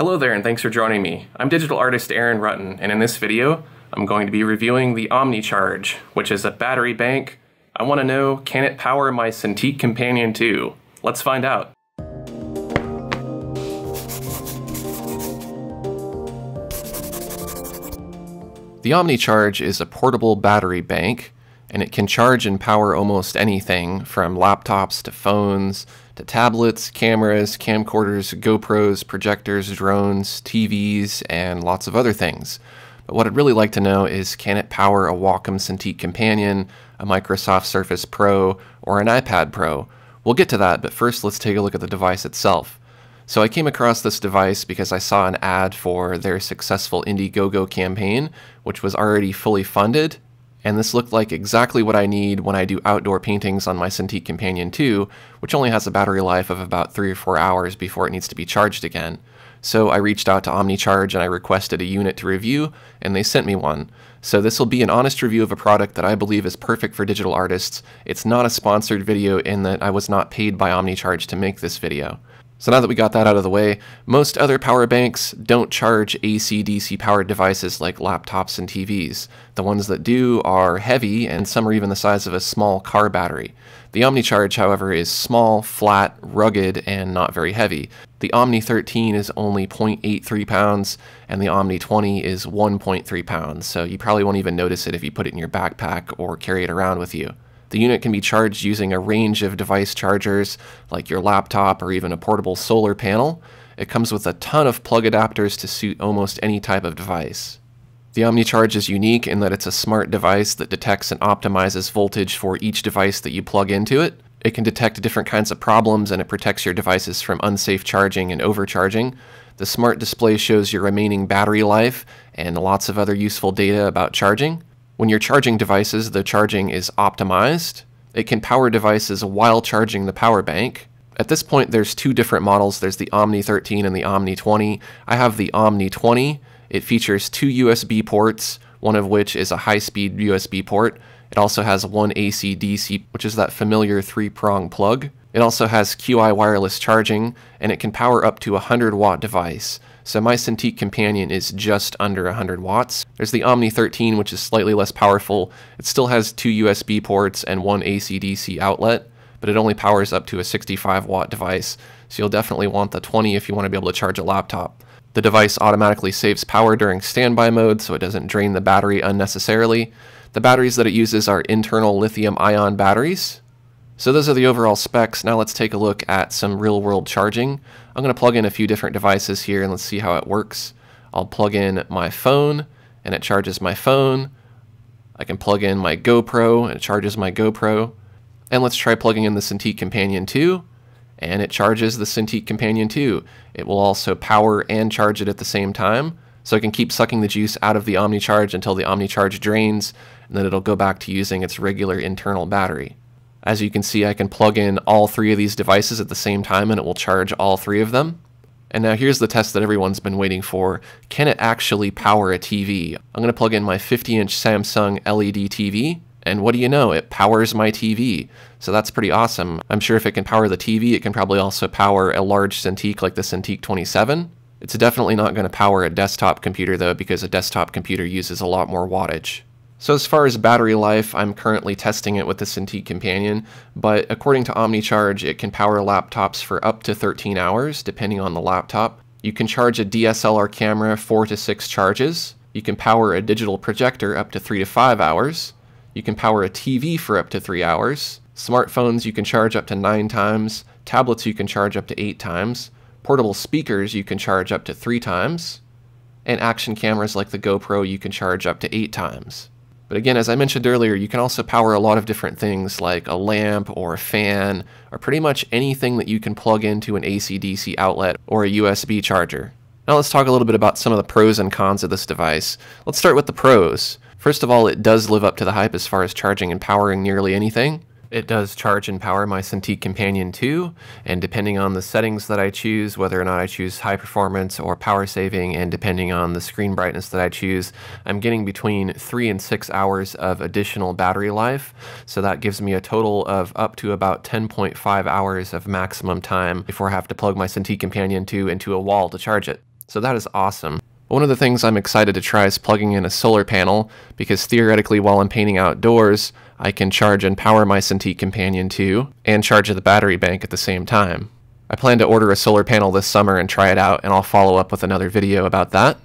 Hello there and thanks for joining me. I'm digital artist Aaron Rutten and in this video I'm going to be reviewing the OmniCharge, which is a battery bank. I want to know, can it power my Cintiq Companion 2? Let's find out. The OmniCharge is a portable battery bank and it can charge and power almost anything from laptops to phones to tablets, cameras, camcorders, GoPros, projectors, drones, TVs, and lots of other things. But what I'd really like to know is can it power a Wacom Cintiq Companion, a Microsoft Surface Pro, or an iPad Pro? We'll get to that, but first let's take a look at the device itself. So I came across this device because I saw an ad for their successful Indiegogo campaign, which was already fully funded and this looked like exactly what I need when I do outdoor paintings on my Cintiq Companion 2, which only has a battery life of about 3 or 4 hours before it needs to be charged again. So I reached out to OmniCharge and I requested a unit to review, and they sent me one. So this will be an honest review of a product that I believe is perfect for digital artists. It's not a sponsored video in that I was not paid by OmniCharge to make this video. So now that we got that out of the way, most other power banks don't charge AC DC powered devices like laptops and TVs. The ones that do are heavy, and some are even the size of a small car battery. The OmniCharge, however, is small, flat, rugged, and not very heavy. The Omni 13 is only 0.83 pounds, and the Omni 20 is 1.3 pounds, so you probably won't even notice it if you put it in your backpack or carry it around with you. The unit can be charged using a range of device chargers, like your laptop or even a portable solar panel. It comes with a ton of plug adapters to suit almost any type of device. The OmniCharge is unique in that it's a smart device that detects and optimizes voltage for each device that you plug into it. It can detect different kinds of problems and it protects your devices from unsafe charging and overcharging. The smart display shows your remaining battery life and lots of other useful data about charging. When you're charging devices, the charging is optimized. It can power devices while charging the power bank. At this point, there's two different models. There's the Omni 13 and the Omni 20. I have the Omni 20. It features two USB ports, one of which is a high-speed USB port. It also has one AC-DC, which is that familiar three-prong plug. It also has QI wireless charging, and it can power up to a 100 watt device. So my Cintiq Companion is just under 100 watts. There's the Omni 13, which is slightly less powerful. It still has two USB ports and one AC-DC outlet, but it only powers up to a 65 watt device, so you'll definitely want the 20 if you want to be able to charge a laptop. The device automatically saves power during standby mode so it doesn't drain the battery unnecessarily. The batteries that it uses are internal lithium ion batteries, so those are the overall specs. Now let's take a look at some real world charging. I'm going to plug in a few different devices here and let's see how it works. I'll plug in my phone and it charges my phone. I can plug in my GoPro and it charges my GoPro. And let's try plugging in the Cintiq Companion 2 and it charges the Cintiq Companion 2. It will also power and charge it at the same time. So it can keep sucking the juice out of the OmniCharge until the OmniCharge drains, and then it'll go back to using its regular internal battery. As you can see, I can plug in all three of these devices at the same time and it will charge all three of them. And now here's the test that everyone's been waiting for. Can it actually power a TV? I'm going to plug in my 50-inch Samsung LED TV, and what do you know? It powers my TV. So that's pretty awesome. I'm sure if it can power the TV, it can probably also power a large Cintiq like the Cintiq 27. It's definitely not going to power a desktop computer though, because a desktop computer uses a lot more wattage. So as far as battery life, I'm currently testing it with the Cintiq Companion, but according to OmniCharge, it can power laptops for up to 13 hours, depending on the laptop. You can charge a DSLR camera 4 to 6 charges. You can power a digital projector up to 3 to 5 hours. You can power a TV for up to 3 hours. Smartphones you can charge up to 9 times. Tablets you can charge up to 8 times. Portable speakers you can charge up to 3 times. And action cameras like the GoPro you can charge up to 8 times. But again, as I mentioned earlier, you can also power a lot of different things like a lamp or a fan, or pretty much anything that you can plug into an AC-DC outlet or a USB charger. Now let's talk a little bit about some of the pros and cons of this device. Let's start with the pros. First of all, it does live up to the hype as far as charging and powering nearly anything. It does charge and power my Cintiq Companion 2, and depending on the settings that I choose, whether or not I choose high performance or power saving, and depending on the screen brightness that I choose, I'm getting between 3 and 6 hours of additional battery life, so that gives me a total of up to about 10.5 hours of maximum time before I have to plug my Cintiq Companion 2 into a wall to charge it. So that is awesome. One of the things I'm excited to try is plugging in a solar panel, because theoretically while I'm painting outdoors, I can charge and power my Cintiq Companion 2, and charge the battery bank at the same time. I plan to order a solar panel this summer and try it out, and I'll follow up with another video about that.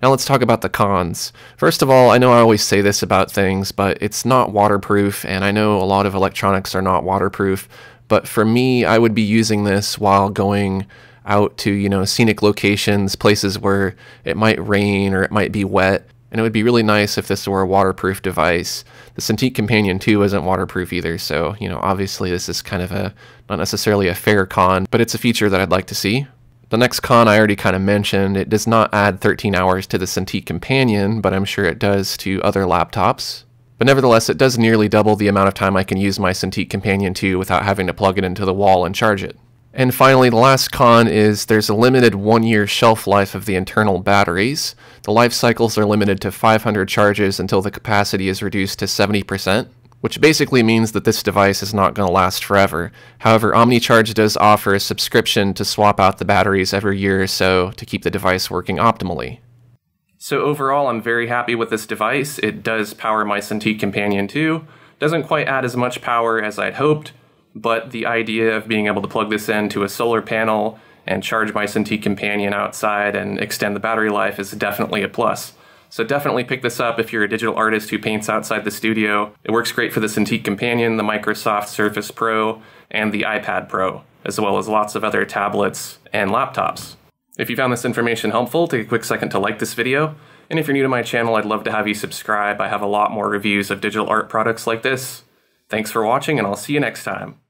Now let's talk about the cons. First of all, I know I always say this about things, but it's not waterproof, and I know a lot of electronics are not waterproof, but for me, I would be using this while going out to, you know, scenic locations, places where it might rain or it might be wet. And it would be really nice if this were a waterproof device. The Cintiq Companion 2 isn't waterproof either, so, you know, obviously this is kind of a, not necessarily a fair con, but it's a feature that I'd like to see. The next con I already kind of mentioned, it does not add 13 hours to the Cintiq Companion, but I'm sure it does to other laptops. But nevertheless, it does nearly double the amount of time I can use my Cintiq Companion 2 without having to plug it into the wall and charge it. And finally, the last con is there's a limited one year shelf life of the internal batteries. The life cycles are limited to 500 charges until the capacity is reduced to 70%, which basically means that this device is not going to last forever. However, OmniCharge does offer a subscription to swap out the batteries every year or so to keep the device working optimally. So overall, I'm very happy with this device. It does power my Cintiq Companion 2. Doesn't quite add as much power as I'd hoped, but the idea of being able to plug this into a solar panel and charge my Cintiq Companion outside and extend the battery life is definitely a plus. So definitely pick this up if you're a digital artist who paints outside the studio. It works great for the Cintiq Companion, the Microsoft Surface Pro, and the iPad Pro, as well as lots of other tablets and laptops. If you found this information helpful, take a quick second to like this video. And if you're new to my channel, I'd love to have you subscribe. I have a lot more reviews of digital art products like this. Thanks for watching, and I'll see you next time.